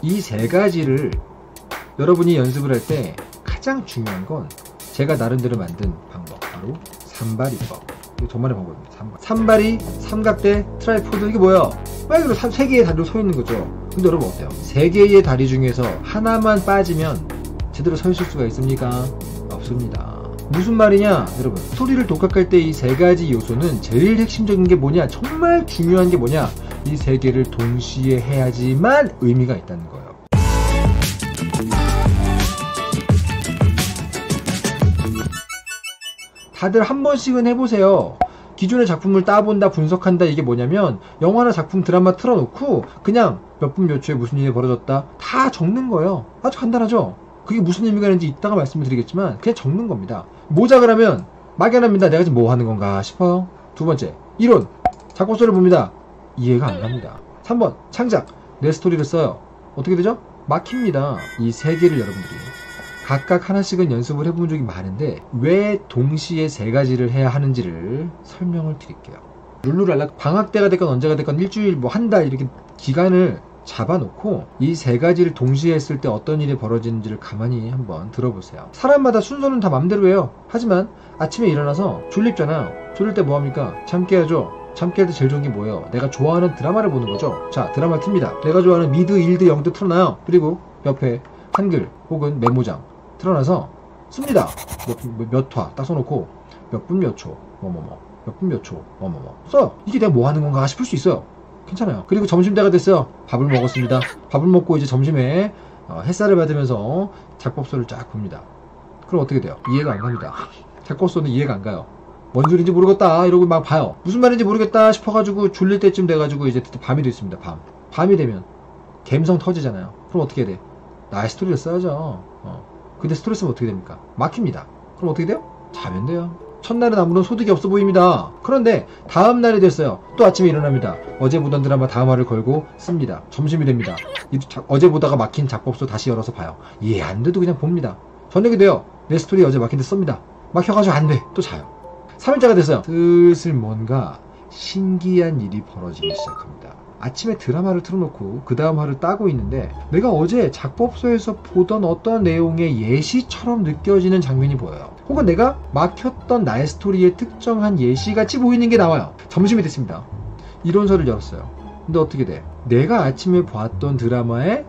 이 세 가지를 여러분이 연습을 할 때 가장 중요한 건 제가 나름대로 만든 방법. 바로 삼발이법. 이거 저만의 방법입니다. 삼바. 삼발이 삼각대 tripod. 이게 뭐야 말 그대로 세 개의 다리로 서 있는 거죠. 근데 여러분 어때요? 세 개의 다리 중에서 하나만 빠지면 제대로 서 있을 수가 있습니까? 없습니다. 무슨 말이냐 여러분? 스토리를 독학할 때 이 세 가지 요소는 제일 핵심적인 게 뭐냐? 정말 중요한 게 뭐냐 이 세 개를 동시에 해야지만 의미가 있다는 거예요 다들 한 번씩은 해보세요. 기존의 작품을 따본다, 분석한다, 이게 뭐냐면, 영화나 작품, 드라마 틀어놓고, 그냥 몇 분 몇 초에 무슨 일이 벌어졌다, 다 적는 거예요. 아주 간단하죠? 그게 무슨 의미가 있는지 이따가 말씀을 드리겠지만, 그냥 적는 겁니다. 모작을 하면, 막연합니다. 내가 지금 뭐 하는 건가 싶어요. 두 번째, 이론. 작곡서를 봅니다. 이해가 안 갑니다. 3번, 창작. 내 스토리를 써요. 어떻게 되죠? 막힙니다. 이 세 개를 여러분들이 각각 하나씩은 연습을 해본 적이 많은데 왜 동시에 세 가지를 해야 하는지를 설명을 드릴게요. 룰루랄라 방학 때가 됐건 언제가 됐건 일주일 뭐 한 달 이렇게 기간을 잡아놓고 이 세 가지를 동시에 했을 때 어떤 일이 벌어지는지를 가만히 한번 들어보세요. 사람마다 순서는 다 맘대로예요. 하지만 아침에 일어나서 졸립잖아요. 졸릴 때 뭐합니까? 잠 깨야죠. 잠깰 때 제일 좋은 게 뭐예요? 내가 좋아하는 드라마를 보는 거죠. 자, 드라마 틉니다. 내가 좋아하는 미드, 일드, 영드 틀어놔요. 그리고 옆에 한글 혹은 메모장 틀어놔서 씁니다. 몇, 몇 화 딱 써놓고 몇 분 몇 초, 뭐뭐뭐, 몇 분 몇 초, 뭐뭐뭐 써. 이게 내가 뭐 하는 건가 싶을 수 있어요. 괜찮아요. 그리고 점심 때가 됐어요. 밥을 먹었습니다. 밥을 먹고 이제 점심에 어, 햇살을 받으면서 작법서를 쫙 봅니다. 그럼 어떻게 돼요? 이해가 안 갑니다. 작법서는 이해가 안 가요. 뭔 소리인지 모르겠다 이러고 막 봐요. 무슨 말인지 모르겠다 싶어가지고 졸릴 때쯤 돼가지고 이제 밤이 됐습니다. 밤. 밤이 되면 갬성 터지잖아요. 그럼 어떻게 돼? 나의 스토리를 써야죠. 어. 근데 쓰면 어떻게 됩니까? 막힙니다. 그럼 어떻게 돼요? 자면 돼요. 첫날은 아무런 소득이 없어 보입니다. 그런데 다음 날이 됐어요. 또 아침에 일어납니다. 어제 보던 드라마 다음화를 걸고 씁니다. 점심이 됩니다. 어제 보다가 막힌 작법서 다시 열어서 봐요. 이해 안 돼도 그냥 봅니다. 저녁이 돼요. 내 스토리 어제 막힌 데 씁니다. 막혀가지고 안 돼. 또 자요. 3일째가 됐어요. 슬슬 뭔가 신기한 일이 벌어지기 시작합니다. 아침에 드라마를 틀어놓고 그 다음 화를 따고 있는데 내가 어제 작법서에서 보던 어떤 내용의 예시처럼 느껴지는 장면이 보여요. 혹은 내가 막혔던 나의 스토리의 특정한 예시같이 보이는 게 나와요. 점심이 됐습니다. 이론서를 열었어요. 근데 어떻게 돼? 내가 아침에 봤던 드라마의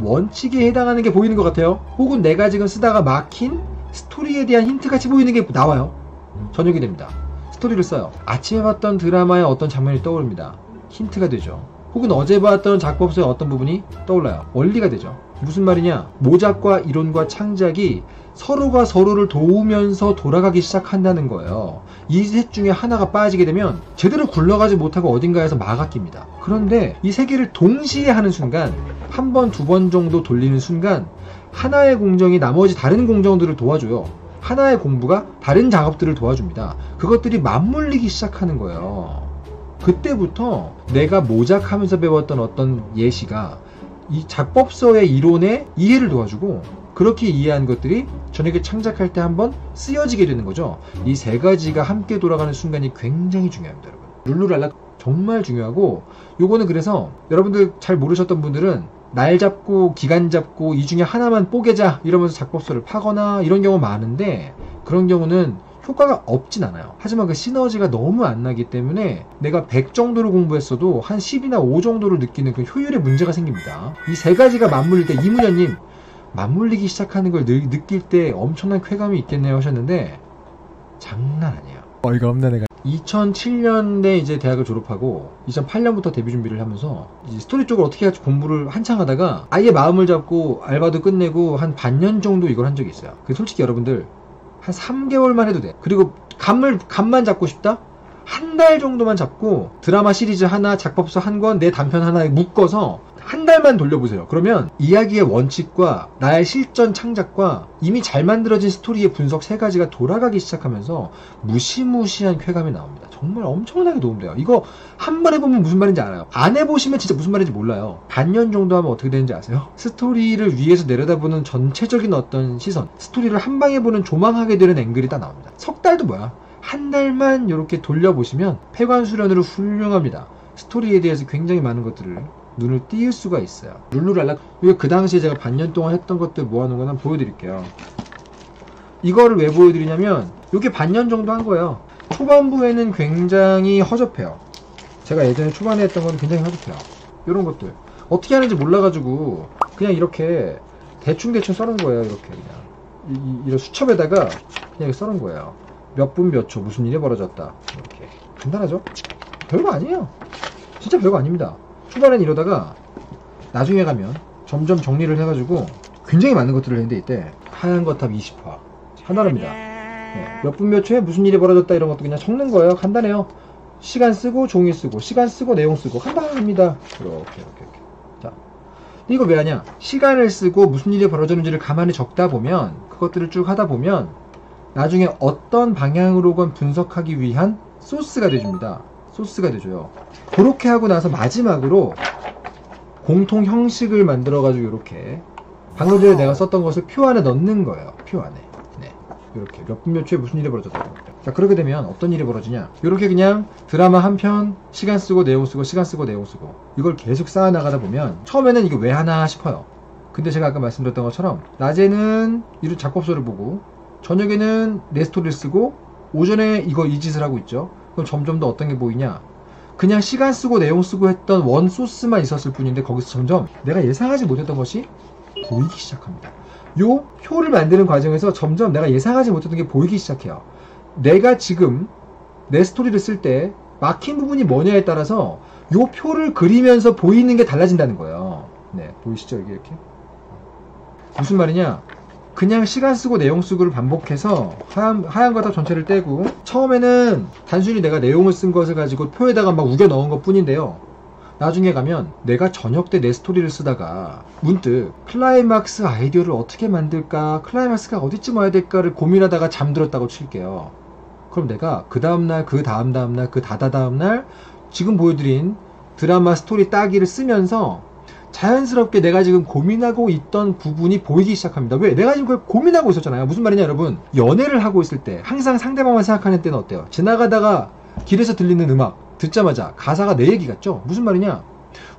원칙에 해당하는 게 보이는 것 같아요. 혹은 내가 지금 쓰다가 막힌 스토리에 대한 힌트같이 보이는 게 나와요. 저녁이 됩니다. 스토리를 써요. 아침에 봤던 드라마의 어떤 장면이 떠오릅니다. 힌트가 되죠. 혹은 어제 봤던 작법서의 어떤 부분이 떠올라요. 원리가 되죠. 무슨 말이냐? 모작과 이론과 창작이 서로가 서로를 도우면서 돌아가기 시작한다는 거예요. 이 셋 중에 하나가 빠지게 되면 제대로 굴러가지 못하고 어딘가에서 막아 낍니다. 그런데 이 세 개를 동시에 하는 순간 한 번, 두 번 정도 돌리는 순간 하나의 공정이 나머지 다른 공정들을 도와줘요. 하나의 공부가 다른 작업들을 도와줍니다. 그것들이 맞물리기 시작하는 거예요. 그때부터 내가 모작하면서 배웠던 어떤 예시가 이 작법서의 이론의 이해를 도와주고 그렇게 이해한 것들이 저녁에 창작할 때 한번 쓰여지게 되는 거죠. 이 세 가지가 함께 돌아가는 순간이 굉장히 중요합니다, 여러분. 룰루랄라 정말 중요하고 요거는 그래서 여러분들 잘 모르셨던 분들은 날 잡고 기간 잡고 이 중에 하나만 뽀개자 이러면서 작법서를 파거나 이런 경우 많은데 그런 경우는 효과가 없진 않아요. 하지만 그 시너지가 너무 안 나기 때문에 내가 100 정도를 공부했어도 한 10이나 5 정도를 느끼는 그 효율에 문제가 생깁니다. 이 세 가지가 맞물릴 때 이문현님 맞물리기 시작하는 걸 느, 느낄 때 엄청난 쾌감이 있겠네요 하셨는데 장난 아니에요. 어이가 없네 내가. 2007년에 이제 대학을 졸업하고 2008년부터 데뷔 준비를 하면서 스토리 쪽을 어떻게 할지 공부를 한창 하다가 아예 마음을 잡고 알바도 끝내고 한 반년 정도 이걸 한 적이 있어요. 그 솔직히 여러분들 한 3개월만 해도 돼. 그리고 감을, 감만 잡고 싶다? 한 달 정도만 잡고 드라마 시리즈 하나, 작법서 한 권, 내 단편 하나에 묶어서 한 달만 돌려보세요. 그러면 이야기의 원칙과 나의 실전 창작과 이미 잘 만들어진 스토리의 분석 세 가지가 돌아가기 시작하면서 무시무시한 쾌감이 나옵니다. 정말 엄청나게 도움돼요. 이거 한 번 해보면 무슨 말인지 알아요. 안 해보시면 진짜 무슨 말인지 몰라요. 반년 정도 하면 어떻게 되는지 아세요? 스토리를 위에서 내려다보는 전체적인 어떤 시선, 스토리를 한 방에 보는 조망하게 되는 앵글이 딱 나옵니다. 석 달도 뭐야? 한 달만 이렇게 돌려보시면 폐관 수련으로 훌륭합니다. 스토리에 대해서 굉장히 많은 것들을 눈을 띄울 수가 있어요. 룰루랄라. 이거 그 당시에 제가 반년 동안 했던 것들 모아놓은 거 한번 보여드릴게요. 이거를 왜 보여드리냐면 이게 반년 정도 한 거예요. 초반부에는 굉장히 허접해요. 제가 예전에 초반에 했던 건 굉장히 허접해요. 이런 것들 어떻게 하는지 몰라가지고 그냥 이렇게 대충대충 써놓은 거예요. 이렇게 그냥 이, 이- 이런 수첩에다가 그냥 써놓은 거예요. 몇 분 몇 초 무슨 일이 벌어졌다 이렇게 간단하죠? 별거 아니에요. 진짜 별거 아닙니다. 초반엔 이러다가 나중에 가면 점점 정리를 해가지고 굉장히 많은 것들을 했는데 이때 하얀 거탑 20화 간단합니다. 네, 몇분 몇 초에 무슨 일이 벌어졌다 이런 것도 그냥 적는 거예요. 간단해요. 시간 쓰고 종이 쓰고 시간 쓰고 내용 쓰고 간단합니다. 이렇게 이렇게 이렇게. 자, 이거 왜 하냐? 시간을 쓰고 무슨 일이 벌어졌는지를 가만히 적다 보면 그것들을 쭉 하다 보면 나중에 어떤 방향으로건 분석하기 위한 소스가 돼줍니다. 소스가 돼줘요. 그렇게 하고 나서 마지막으로 공통 형식을 만들어가지고 이렇게 방금 전에 내가 썼던 것을 표 안에 넣는 거예요. 표 안에. 네. 이렇게 몇 분 몇 초에 무슨 일이 벌어졌다. 자 그렇게 되면 어떤 일이 벌어지냐? 이렇게 그냥 드라마 한 편 시간 쓰고 내용 쓰고 시간 쓰고 내용 쓰고 이걸 계속 쌓아 나가다 보면 처음에는 이거 왜 하나 싶어요. 근데 제가 아까 말씀드렸던 것처럼 낮에는 이런 작업서를 보고 저녁에는 내 스토리를 쓰고 오전에 이거 이 짓을 하고 있죠. 그럼 점점 더 어떤 게 보이냐? 그냥 시간 쓰고 내용 쓰고 했던 원 소스만 있었을 뿐인데 거기서 점점 내가 예상하지 못했던 것이 보이기 시작합니다. 요 표를 만드는 과정에서 점점 내가 예상하지 못했던 게 보이기 시작해요. 내가 지금 내 스토리를 쓸 때 막힌 부분이 뭐냐에 따라서 요 표를 그리면서 보이는 게 달라진다는 거예요. 네, 보이시죠? 이게 이렇게. 무슨 말이냐? 그냥 시간 쓰고 내용 쓰고를 반복해서 하얀, 하얀 거탑 전체를 떼고 처음에는 단순히 내가 내용을 쓴 것을 가지고 표에다가 막 우겨 넣은 것 뿐인데요. 나중에 가면 내가 저녁 때 내 스토리를 쓰다가 문득 클라이막스 아이디어를 어떻게 만들까 클라이막스가 어디쯤 와야 될까를 고민하다가 잠들었다고 칠게요. 그럼 내가 그 다음날 그 다음 다음날 그 다다 다음날 지금 보여드린 드라마 스토리 따기를 쓰면서 자연스럽게 내가 지금 고민하고 있던 부분이 보이기 시작합니다. 왜? 내가 지금 그걸 고민하고 있었잖아요. 무슨 말이냐, 여러분? 연애를 하고 있을 때 항상 상대방만 생각하는 때는 어때요? 지나가다가 길에서 들리는 음악 듣자마자 가사가 내 얘기 같죠? 무슨 말이냐?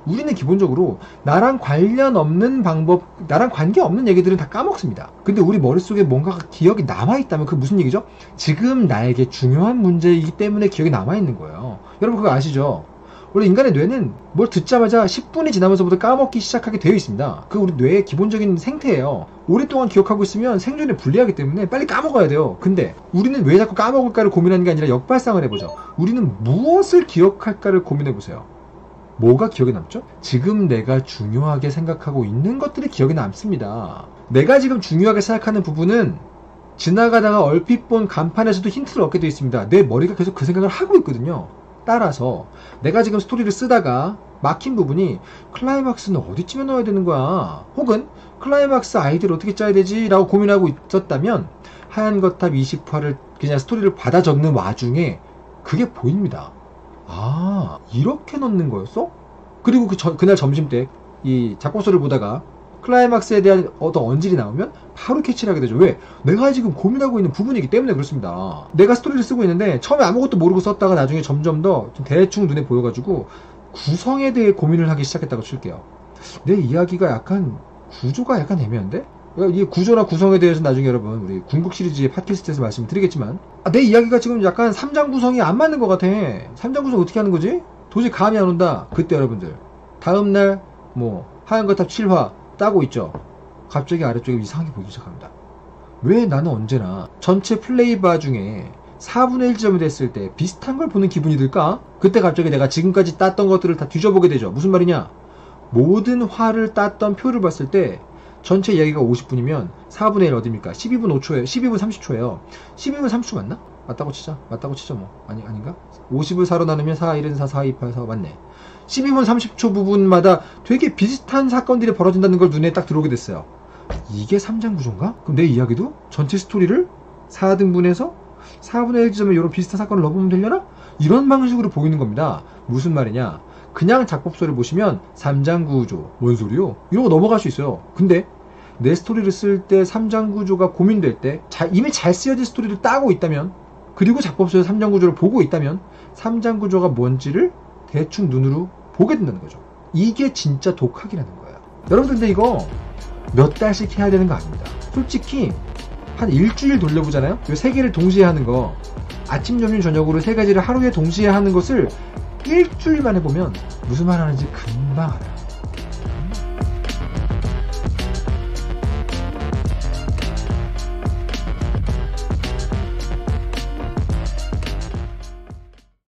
우리는 기본적으로 나랑 관련 없는 방법, 나랑 관계 없는 얘기들은 다 까먹습니다. 근데 우리 머릿속에 뭔가가 기억이 남아있다면 그게 무슨 얘기죠? 지금 나에게 중요한 문제이기 때문에 기억이 남아있는 거예요. 여러분 그거 아시죠? 원래 인간의 뇌는 뭘 듣자마자 10분이 지나면서부터 까먹기 시작하게 되어 있습니다. 그 우리 뇌의 기본적인 생태예요. 오랫동안 기억하고 있으면 생존에 불리하기 때문에 빨리 까먹어야 돼요. 근데 우리는 왜 자꾸 까먹을까를 고민하는 게 아니라 역발상을 해보죠. 우리는 무엇을 기억할까를 고민해보세요. 뭐가 기억에 남죠? 지금 내가 중요하게 생각하고 있는 것들이 기억에 남습니다. 내가 지금 중요하게 생각하는 부분은 지나가다가 얼핏 본 간판에서도 힌트를 얻게 되어 있습니다. 내 머리가 계속 그 생각을 하고 있거든요. 따라서 내가 지금 스토리를 쓰다가 막힌 부분이 클라이막스는 어디쯤에 넣어야 되는 거야? 혹은 클라이막스 아이디어를 어떻게 짜야 되지? 라고 고민하고 있었다면 하얀 거탑 20화를 그냥 스토리를 받아 적는 와중에 그게 보입니다. 아, 이렇게 넣는 거였어? 그리고 그 저- 그날 점심 때 이 작법서를 보다가 클라이막스에 대한 어떤 언질이 나오면 바로 캐치를 하게 되죠. 왜? 내가 지금 고민하고 있는 부분이기 때문에 그렇습니다. 내가 스토리를 쓰고 있는데 처음에 아무것도 모르고 썼다가 나중에 점점 더좀 대충 눈에 보여가지고 구성에 대해 고민을 하기 시작했다고 칠게요. 내 이야기가 약간 구조가 약간 애매한데? 이 구조나 구성에 대해서 나중에 여러분 우리 궁극 시리즈의 팟캐스트에서 말씀드리겠지만 아, 내 이야기가 지금 약간 3장 구성이 안 맞는 것 같아. 3장 구성 어떻게 하는 거지? 도저히 감이 안 온다. 그때 여러분들 다음날 뭐 하얀 거탑 7화 따고 있죠. 갑자기 아래쪽에 이상하게 보이기 시작합니다. 왜 나는 언제나 전체 플레이바 중에 4분의 1점이 됐을 때 비슷한 걸 보는 기분이 들까? 그때 갑자기 내가 지금까지 땄던 것들을 다 뒤져보게 되죠. 무슨 말이냐? 모든 화를 땄던 표를 봤을 때 전체 이야기가 50분이면 4분의 1 어딥니까? 12분 5초에 12분 30초예요. 12분 30초 맞나? 맞다고 치자. 맞다고 치죠 뭐. 아니 아닌가? 50을 4로 나누면 4, 1은 4, 4, 2, 8, 4 맞네. 12분 30초 부분마다 되게 비슷한 사건들이 벌어진다는 걸 눈에 딱 들어오게 됐어요. 이게 3장 구조인가? 그럼 내 이야기도 전체 스토리를 4등분해서 4분의 1점에 이런 비슷한 사건을 넣어보면 되려나? 이런 방식으로 보이는 겁니다. 무슨 말이냐? 그냥 작법서를 보시면 3장 구조, 뭔 소리요? 이러고 넘어갈 수 있어요. 근데 내 스토리를 쓸 때 3장 구조가 고민될 때 자- 이미 잘 쓰여진 스토리를 따고 있다면 그리고 작법서의 3장 구조를 보고 있다면 3장 구조가 뭔지를 대충 눈으로 보게 된다는 거죠. 이게 진짜 독학이라는 거예요. 여러분들 근데 이거 몇 달씩 해야 되는 거 아닙니다. 솔직히 한 일주일 돌려보잖아요. 이 세 개를 동시에 하는 거 아침, 점심, 저녁으로 세 가지를 하루에 동시에 하는 것을 일주일만 해보면 무슨 말 하는지 금방 알아요.